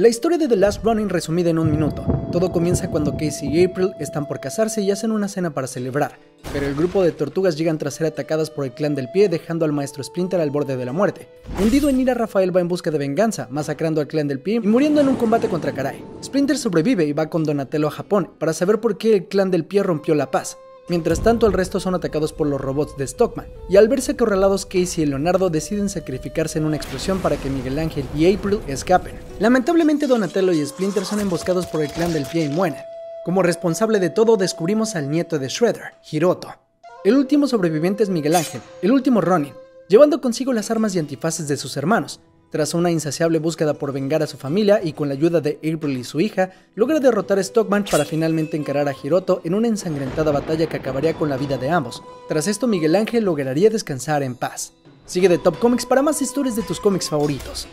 La historia de The Last Running resumida en un minuto. Todo comienza cuando Casey y April están por casarse y hacen una cena para celebrar, pero el grupo de tortugas llegan tras ser atacadas por el clan del pie dejando al maestro Splinter al borde de la muerte. Hundido en ira, Rafael va en busca de venganza, masacrando al clan del pie y muriendo en un combate contra Karai. Splinter sobrevive y va con Donatello a Japón para saber por qué el clan del pie rompió la paz. Mientras tanto, el resto son atacados por los robots de Stockman, y al verse acorralados, Casey y Leonardo deciden sacrificarse en una explosión para que Miguel Ángel y April escapen. Lamentablemente, Donatello y Splinter son emboscados por el clan del pie y mueren. Como responsable de todo, descubrimos al nieto de Shredder, Hiroto. El último sobreviviente es Miguel Ángel, el último Ronin, llevando consigo las armas y antifaces de sus hermanos, tras una insaciable búsqueda por vengar a su familia y con la ayuda de April y su hija, logra derrotar a Stockman para finalmente encarar a Hiroto en una ensangrentada batalla que acabaría con la vida de ambos. Tras esto, Miguel Ángel lograría descansar en paz. Sigue de Top Comics para más historias de tus cómics favoritos.